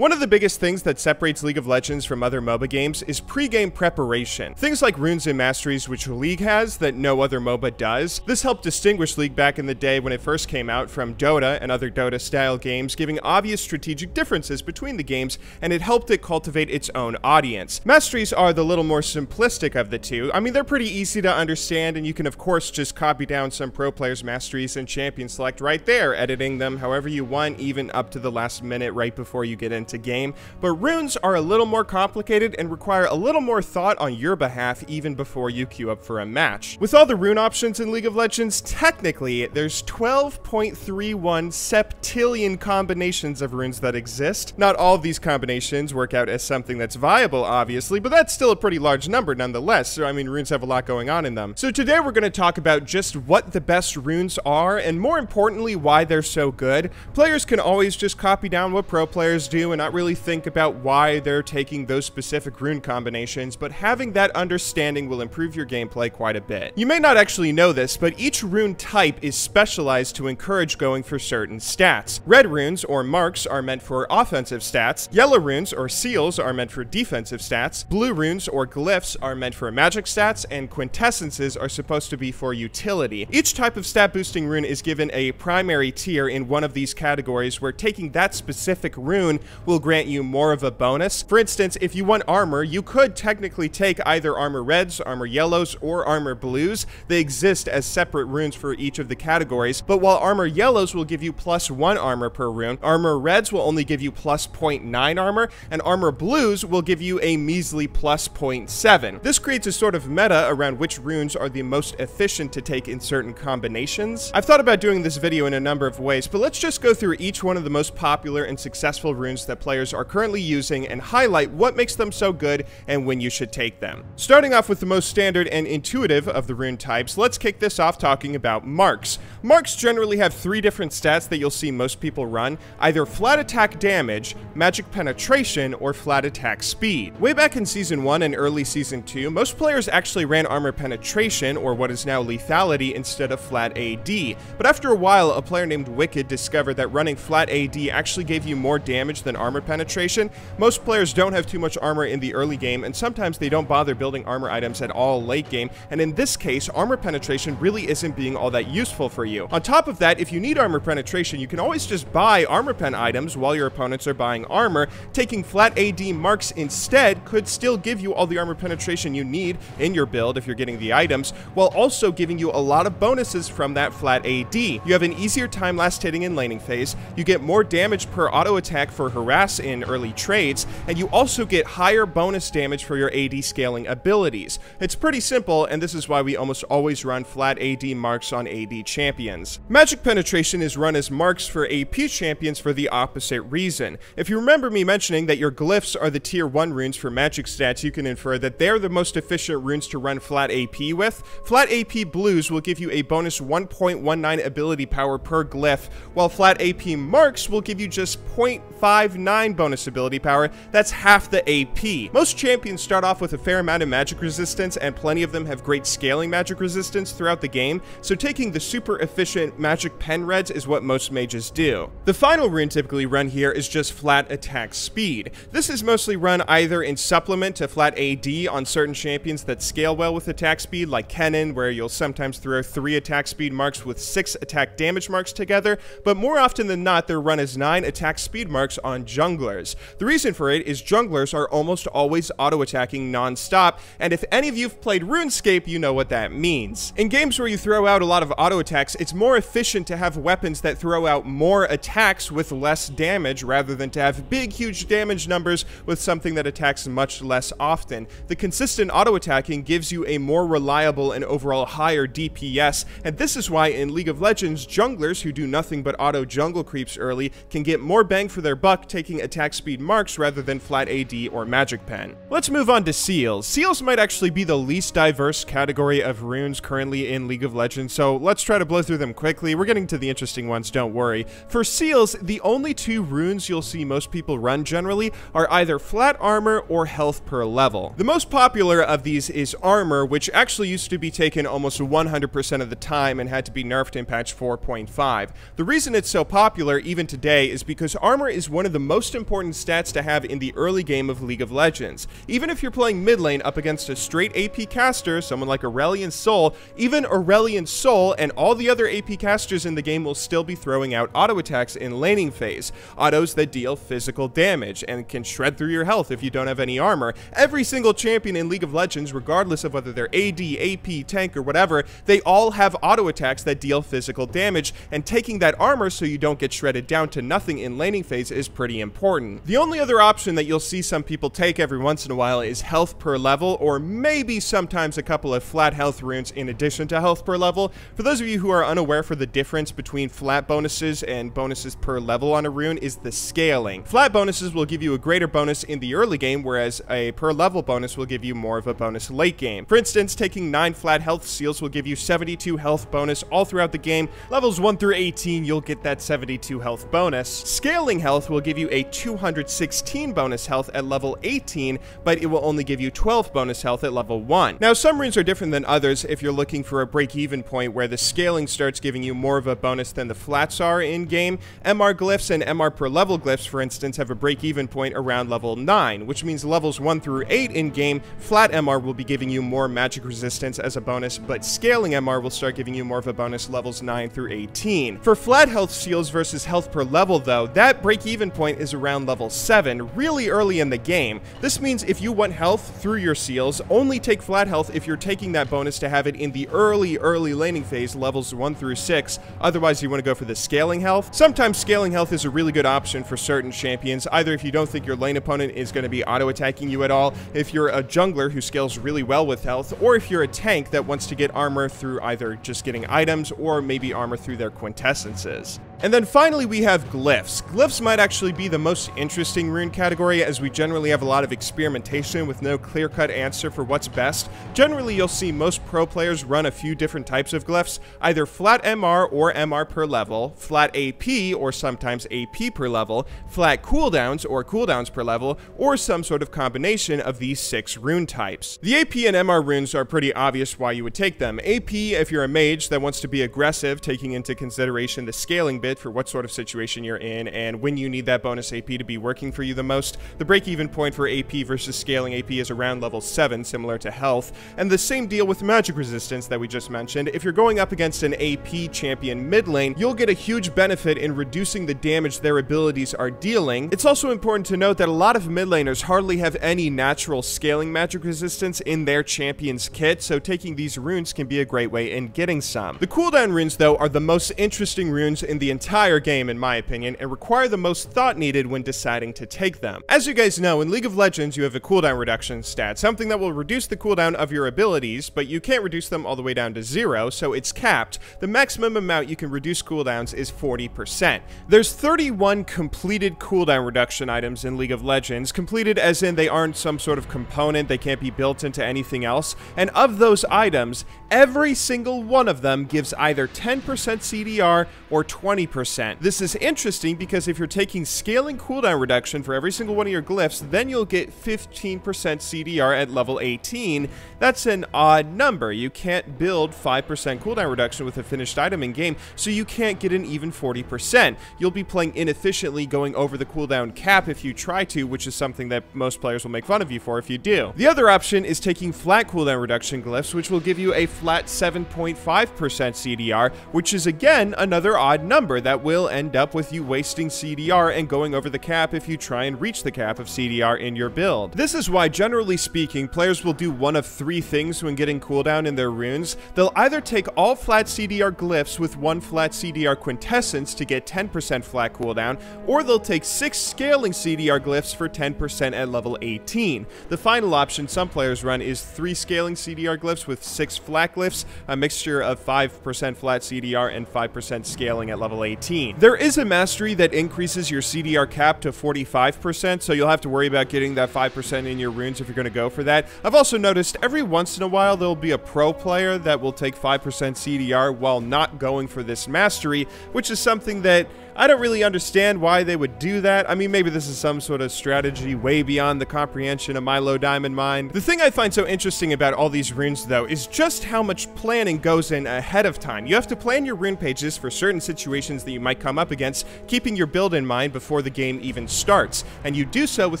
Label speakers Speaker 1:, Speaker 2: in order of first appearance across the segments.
Speaker 1: One of the biggest things that separates League of Legends from other MOBA games is pre-game preparation. Things like runes and masteries which League has that no other MOBA does. This helped distinguish League back in the day when it first came out from Dota and other Dota-style games, giving obvious strategic differences between the games, and it helped it cultivate its own audience. Masteries are the little more simplistic of the two. I mean, they're pretty easy to understand, and you can of course just copy down some pro players' masteries and champion select right there, editing them however you want, even up to the last minute right before you get into game. But runes are a little more complicated and require a little more thought on your behalf even before you queue up for a match. With all the rune options in League of Legends, technically, there's 12.31 septillion combinations of runes that exist. Not all of these combinations work out as something that's viable, obviously, but that's still a pretty large number nonetheless, so I mean, runes have a lot going on in them. So today we're going to talk about just what the best runes are, and more importantly, why they're so good. Players can always just copy down what pro players do and not really think about why they're taking those specific rune combinations, but having that understanding will improve your gameplay quite a bit. You may not actually know this, but each rune type is specialized to encourage going for certain stats. Red runes, or marks, are meant for offensive stats, yellow runes, or seals, are meant for defensive stats, blue runes, or glyphs, are meant for magic stats, and quintessences are supposed to be for utility. Each type of stat boosting rune is given a primary tier in one of these categories where taking that specific rune will grant you more of a bonus. For instance, if you want armor, you could technically take either armor reds, armor yellows, or armor blues. They exist as separate runes for each of the categories, but while armor yellows will give you plus one armor per rune, armor reds will only give you plus 0.9 armor, and armor blues will give you a measly plus 0.7. This creates a sort of meta around which runes are the most efficient to take in certain combinations. I've thought about doing this video in a number of ways, but let's just go through each one of the most popular and successful runes that players are currently using and highlight what makes them so good and when you should take them. Starting off with the most standard and intuitive of the rune types, let's kick this off talking about marks. Marks generally have three different stats that you'll see most people run, either flat attack damage, magic penetration, or flat attack speed. Way back in Season 1 and early Season 2, most players actually ran armor penetration, or what is now lethality, instead of flat AD. But after a while, a player named Wickd discovered that running flat AD actually gave you more damage than armor penetration. Most players don't have too much armor in the early game, and sometimes they don't bother building armor items at all late game, and in this case, armor penetration really isn't being all that useful for you. On top of that, if you need armor penetration, you can always just buy armor pen items while your opponents are buying armor. Taking flat AD marks instead could still give you all the armor penetration you need in your build if you're getting the items, while also giving you a lot of bonuses from that flat AD. You have an easier time last hitting in laning phase, you get more damage per auto attack for harass in early trades, and you also get higher bonus damage for your AD scaling abilities. It's pretty simple, and this is why we almost always run flat AD marks on AD champions. Magic penetration is run as marks for AP champions for the opposite reason. If you remember me mentioning that your glyphs are the tier 1 runes for magic stats, you can infer that they're the most efficient runes to run flat AP with. Flat AP blues will give you a bonus 1.19 ability power per glyph, while flat AP marks will give you just 0.59 bonus ability power. That's half the AP. Most champions start off with a fair amount of magic resistance, and plenty of them have great scaling magic resistance throughout the game, so taking the super efficient magic pen reds is what most mages do. The final rune typically run here is just flat attack speed. This is mostly run either in supplement to flat AD on certain champions that scale well with attack speed, like Kennen, where you'll sometimes throw 3 attack speed marks with 6 attack damage marks together, but more often than not, they're run as 9 attack speed marks on junglers. The reason for it is junglers are almost always auto-attacking non-stop, and if any of you have played RuneScape, you know what that means. In games where you throw out a lot of auto-attacks, it's more efficient to have weapons that throw out more attacks with less damage rather than to have big, huge damage numbers with something that attacks much less often. The consistent auto-attacking gives you a more reliable and overall higher DPS, and this is why in League of Legends, junglers who do nothing but auto jungle creeps early can get more bang for their buck taking attack speed marks rather than flat AD or magic pen. Let's move on to seals. Seals might actually be the least diverse category of runes currently in League of Legends, so let's try to blow through them quickly. We're getting to the interesting ones, don't worry. For seals, the only two runes you'll see most people run generally are either flat armor or health per level. The most popular of these is armor, which actually used to be taken almost 100% of the time and had to be nerfed in patch 4.5. The reason it's so popular even today is because armor is one of the most important stats to have in the early game of League of Legends. Even if you're playing mid lane up against a straight AP caster, someone like Aurelion Sol, even Aurelion Sol and all the other AP casters in the game will still be throwing out auto attacks in laning phase. Autos that deal physical damage and can shred through your health if you don't have any armor. Every single champion in League of Legends, regardless of whether they're AD, AP, tank, or whatever, they all have auto attacks that deal physical damage, and taking that armor so you don't get shredded down to nothing in laning phase is pretty important. The only other option that you'll see some people take every once in a while is health per level, or maybe sometimes a couple of flat health runes in addition to health per level. For those of you who are unaware for the difference between flat bonuses and bonuses per level on a rune is the scaling. Flat bonuses will give you a greater bonus in the early game, whereas a per level bonus will give you more of a bonus late game. For instance, taking 9 flat health seals will give you 72 health bonus all throughout the game. Levels 1 through 18, you'll get that 72 health bonus. Scaling health will give you a 216 bonus health at level 18, but it will only give you 12 bonus health at level 1. Now, some runes are different than others if you're looking for a break-even point where the scaling starts giving you more of a bonus than the flats are in-game. MR glyphs and MR per level glyphs, for instance, have a break-even point around level 9, which means levels 1 through 8 in-game, flat MR will be giving you more magic resistance as a bonus, but scaling MR will start giving you more of a bonus levels 9 through 18. For flat health seals versus health per level, though, that break-even point is around level 7, really early in the game. This means if you want health through your seals, only take flat health if you're taking that bonus to have it in the early, early laning phase, levels 1 through 6. Otherwise, you want to go for the scaling health. Sometimes scaling health is a really good option for certain champions, either if you don't think your lane opponent is going to be auto-attacking you at all, if you're a jungler who scales really well with health, or if you're a tank that wants to get armor through either just getting items or maybe armor through their quintessences. And then finally we have glyphs. Glyphs might actually be the most interesting rune category as we generally have a lot of experimentation with no clear-cut answer for what's best. Generally you'll see most pro players run a few different types of glyphs, either flat MR or MR per level, flat AP or sometimes AP per level, flat cooldowns or cooldowns per level, or some sort of combination of these six rune types. The AP and MR runes are pretty obvious why you would take them. AP if you're a mage that wants to be aggressive, taking into consideration the scaling bit for what sort of situation you're in and when you need that bonus AP to be working for you the most. The break-even point for AP versus scaling AP is around level 7, similar to health, and the same deal with magic resistance that we just mentioned. If you're going up against an AP champion mid lane, you'll get a huge benefit in reducing the damage their abilities are dealing. It's also important to note that a lot of mid laners hardly have any natural scaling magic resistance in their champion's kit, so taking these runes can be a great way in getting some. The cooldown runes, though, are the most interesting runes in the entire game, in my opinion, and require the most thought needed when deciding to take them. As you guys know, in League of Legends, you have a cooldown reduction stat, something that will reduce the cooldown of your abilities, but you can't reduce them all the way down to zero, so it's capped. The maximum amount you can reduce cooldowns is 40%. There's 31 completed cooldown reduction items in League of Legends, completed as in they aren't some sort of component, they can't be built into anything else, and of those items, every single one of them gives either 10% CDR or 20%. This is interesting because if you're taking scaling cooldown reduction for every single one of your glyphs, then you'll get 15% CDR at level 18. That's an odd number. You can't build 5% cooldown reduction with a finished item in game, so you can't get an even 40%. You'll be playing inefficiently going over the cooldown cap if you try to, which is something that most players will make fun of you for if you do. The other option is taking flat cooldown reduction glyphs, which will give you a flat 7.5% CDR, which is again another odd number that will end up with you wasting CDR and going over the cap if you try and reach the cap of CDR in your build. This is why, generally speaking, players will do one of three things when getting cooldown in their runes. They'll either take all flat CDR glyphs with one flat CDR quintessence to get 10% flat cooldown, or they'll take six scaling CDR glyphs for 10% at level 18. The final option some players run is three scaling CDR glyphs with six flat glyphs, a mixture of 5% flat CDR and 5% scaling at level 18. There is a mastery that increases your CDR cap to 45%, so you'll have to worry about getting that 5% in your runes if you're going to go for that. I've also noticed every once in a while there'll be a pro player that will take 5% CDR while not going for this mastery, which is something that I don't really understand why they would do that. I mean, maybe this is some sort of strategy way beyond the comprehension of my low diamond mind. The thing I find so interesting about all these runes, though, is just how much planning goes in ahead of time. You have to plan your rune pages for certain situations that you might come up against, keeping your build in mind before the game even starts, and you do so with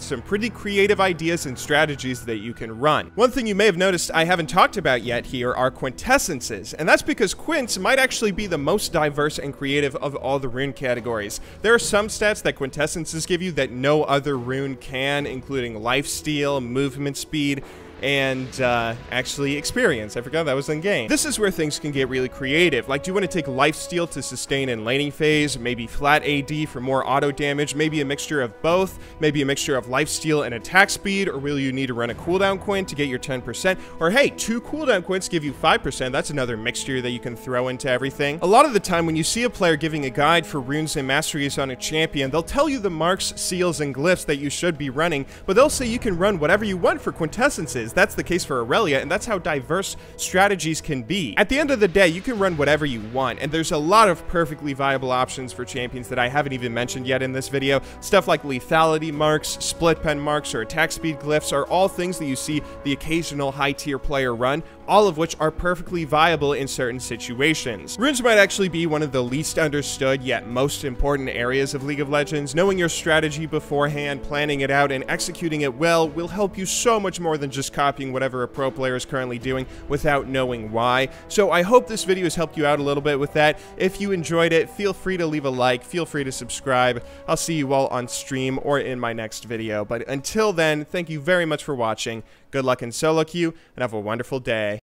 Speaker 1: some pretty creative ideas and strategies that you can run. One thing you may have noticed I haven't talked about yet here are quintessences, and that's because quints might actually be the most diverse and creative of all the rune categories. There are some stats that quintessences give you that no other rune can, including lifesteal, movement speed, and uh, actually experience. I forgot that was in game. This is where things can get really creative. Like, do you want to take lifesteal to sustain in laning phase? Maybe flat AD for more auto damage? Maybe a mixture of both? Maybe a mixture of lifesteal and attack speed? Or will you need to run a cooldown quint to get your 10%? Or hey, two cooldown quints give you 5%. That's another mixture that you can throw into everything. A lot of the time when you see a player giving a guide for runes and masteries on a champion, they'll tell you the marks, seals, and glyphs that you should be running, but they'll say you can run whatever you want for quintessences is. That's the case for Aurelia, and that's how diverse strategies can be. At the end of the day, you can run whatever you want, and there's a lot of perfectly viable options for champions that I haven't even mentioned yet in this video. Stuff like lethality marks, split pen marks, or attack speed glyphs are all things that you see the occasional high tier player run, all of which are perfectly viable in certain situations. Runes might actually be one of the least understood yet most important areas of League of Legends. Knowing your strategy beforehand, planning it out, and executing it well will help you so much more than just copying whatever a pro player is currently doing without knowing why. So I hope this video has helped you out a little bit with that. If you enjoyed it, feel free to leave a like, feel free to subscribe. I'll see you all on stream or in my next video. But until then, thank you very much for watching. Good luck in solo queue, and have a wonderful day.